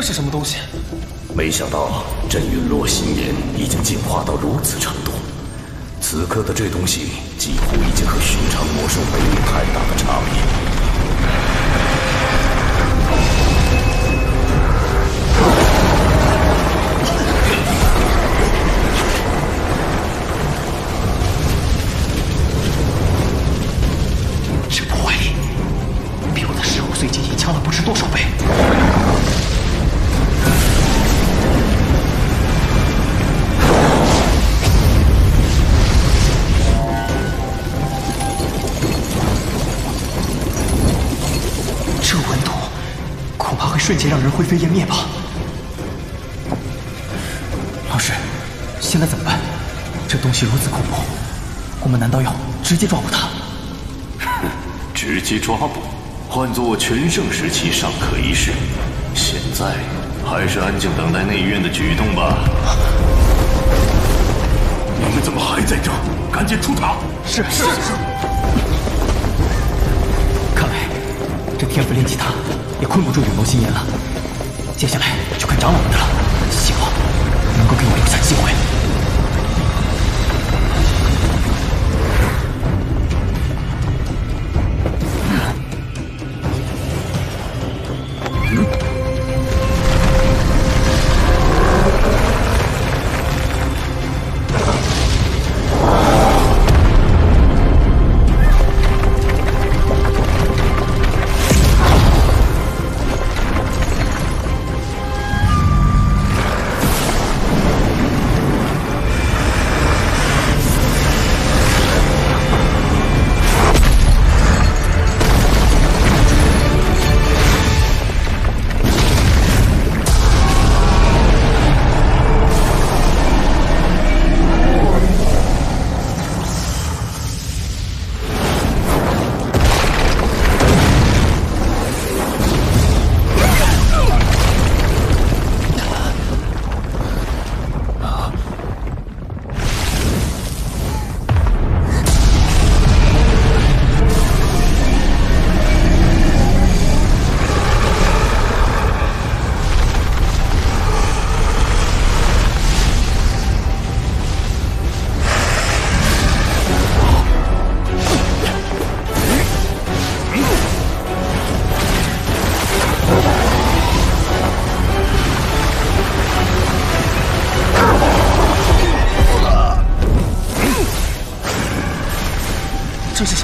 这是什么东西？没想到镇陨落心炎已经进化到如此程度，此刻的这东西几乎已经和寻常魔兽没有太大的差别。瞬间让人灰飞烟灭吧？老师，现在怎么办？这东西如此恐怖，我们难道要直接抓捕它？直接抓捕，换做全盛时期尚可一试，现在还是安静等待内院的举动吧。你们怎么还在这儿？赶紧出塔！是是天赋炼气塔也困不住陨落心炎了。接下来就看长老们的了，希望能够给我留下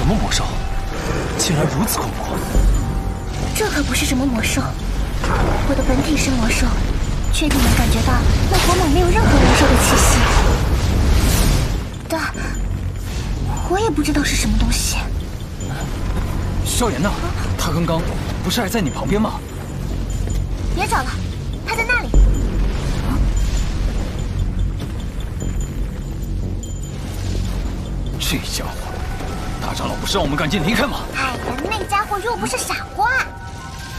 么魔兽？竟然如此恐怖！这可不是什么魔兽，我的本体是魔兽，确定能感觉到那火蟒没有任何魔兽的气息，但我也不知道是什么东西。萧炎呢？他刚刚不是还在你旁边吗？别找了，他在那里。这家伙，大长老不是让我们赶紧离开吗？哎呀，那家伙又不是傻瓜，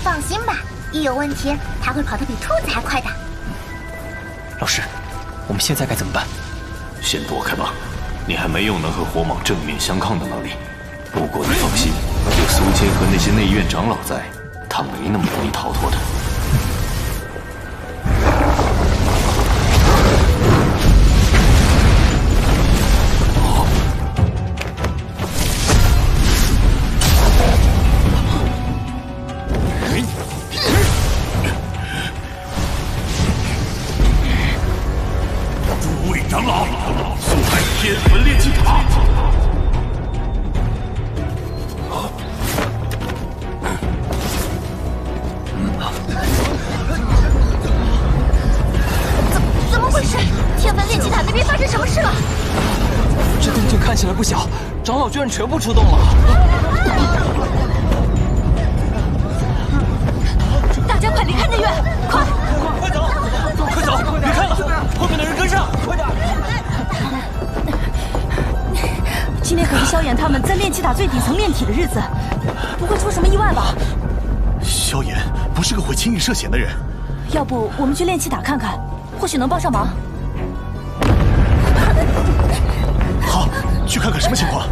放心吧，一有问题他会跑得比兔子还快的。老师，我们现在该怎么办？先躲开吧，你还没有能和火蟒正面相抗的能力。不过你放心，有苏谦和那些内院长老在，他没那么容易逃脱的。发生什么事了？这动静看起来不小，长老居然全部出动了。大家快离开内院，快！快走，快走，别看了，后面的人跟上，快点！今天可是萧炎他们在炼气塔最底层炼体的日子，不会出什么意外吧？萧炎不是个会轻易涉险的人，要不我们去炼气塔看看，或许能帮上忙。去看看什么情况。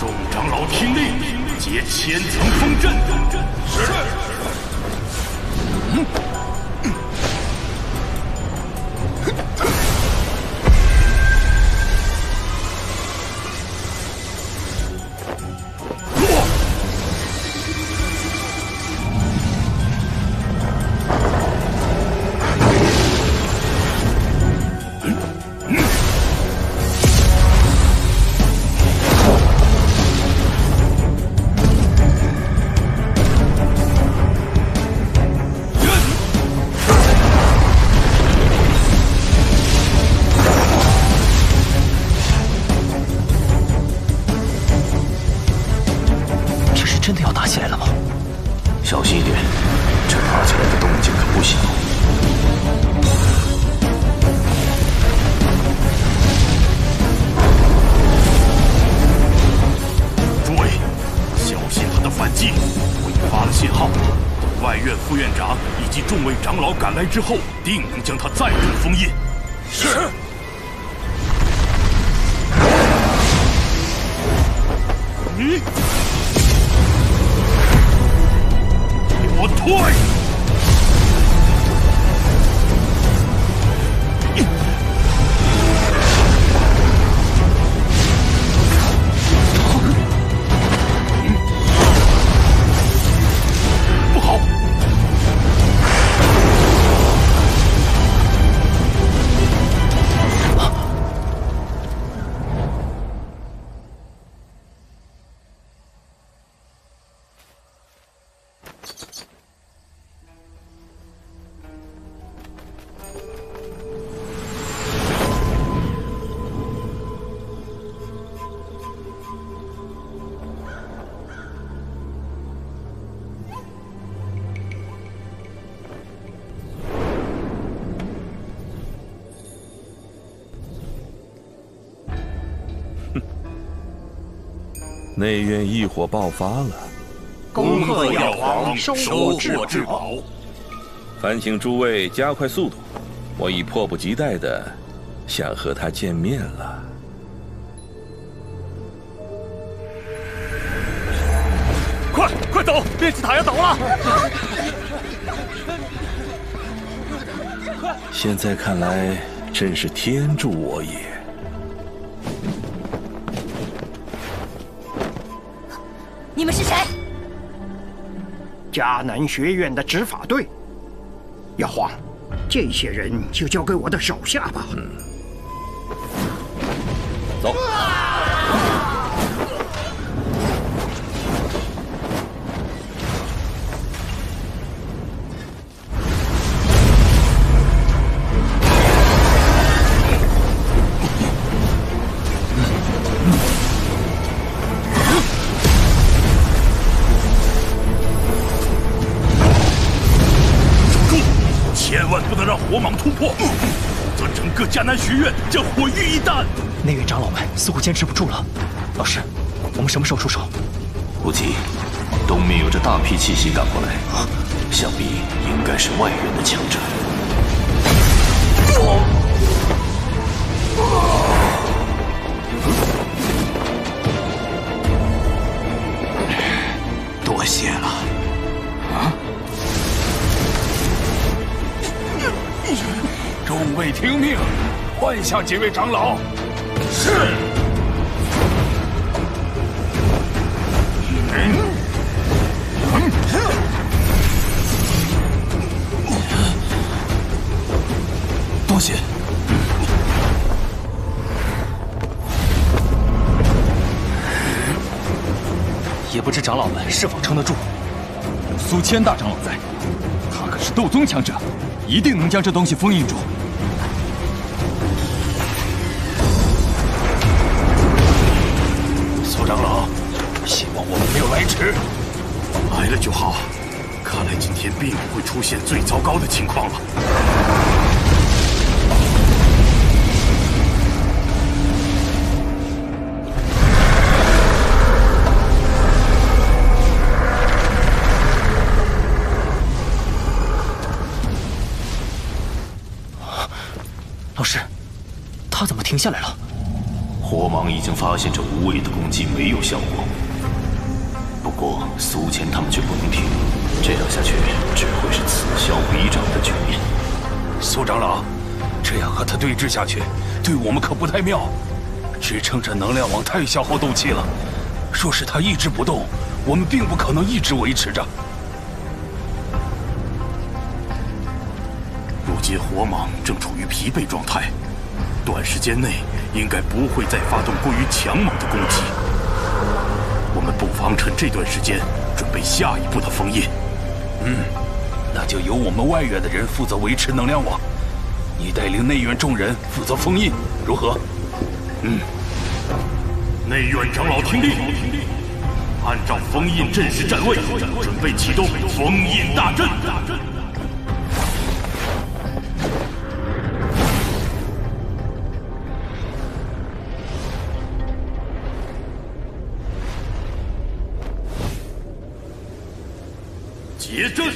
众长老听令结千层风阵。之后，定能将他再度封印。是。你，给我退！内院异火爆发了，恭贺药皇收获至宝。烦请诸位加快速度，我已迫不及待的想和他见面了。快快走，炼气塔要倒了！现在看来，真是天助我也。你们是谁？迦南学院的执法队。药皇，这些人就交给我的手下吧。走。迦南学院将毁于一旦。内院长老们似乎坚持不住了。老师，我们什么时候出手？不急，东面有着大批气息赶过来，想必应该是外院的强者。多谢了。啊！众位听命！换下几位长老。是。多谢。也不知长老们是否撑得住。苏谦大长老在，他可是斗宗强者，一定能将这东西封印住。来了就好，看来今天并不会出现最糟糕的情况了。老师，他怎么停下来了？火蟒已经发现这无谓的攻击没有效果。不过苏谦他们却不能停，这样下去只会是此消彼长的局面。苏长老，这样和他对峙下去，对我们可不太妙。支撑着能量网太消耗斗气了，若是他一直不动，我们并不可能一直维持着。如今火蟒正处于疲惫状态，短时间内应该不会再发动过于强猛的攻击。我们不妨趁这段时间准备下一步的封印。嗯，那就由我们外院的人负责维持能量网，你带领内院众人负责封印，如何？嗯。内院长老听令，按照封印阵势站位，准备启动封印大阵。结阵。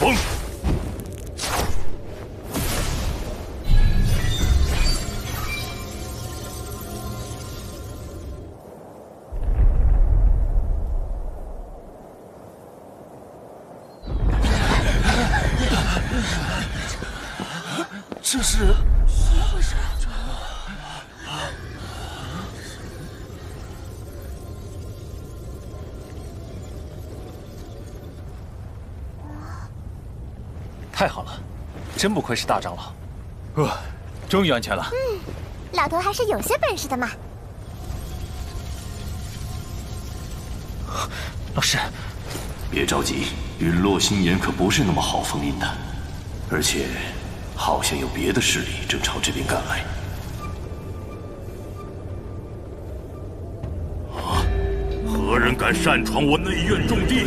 风。太好了，真不愧是大长老，呃，终于安全了。嗯，老头还是有些本事的嘛。老师，别着急，陨落心炎可不是那么好封印的，而且好像有别的势力正朝这边赶来。啊！何人敢擅闯我内院重地？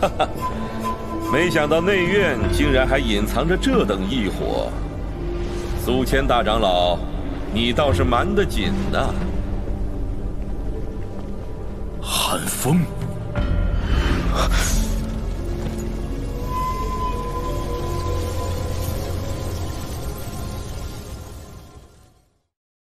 哈哈，没想到内院竟然还隐藏着这等异火。苏谦大长老，你倒是瞒得紧呐！寒风。